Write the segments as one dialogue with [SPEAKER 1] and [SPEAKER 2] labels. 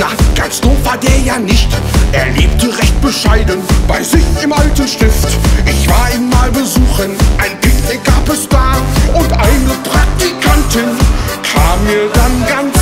[SPEAKER 1] Na, ganz doof war der ja nicht. Er lebte recht bescheiden bei sich im alten Stift. Ich war ihn mal besuchen, ein Picknick gab es da. Und eine Praktikantin kam mir dann ganz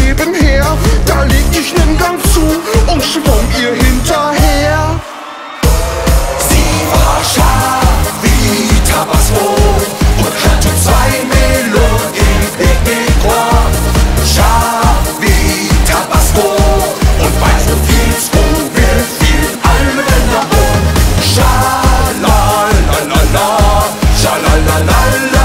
[SPEAKER 1] nebenher, da leg ich nen Gang zu und schwung ihr hinterher.
[SPEAKER 2] Sie war scharf wie Tabasco und hatte zwei Melonen im Picknickrohr. Scharf wie Tabasco und weiß so viel zu viel Almendabon. Schalalalala, schalalalala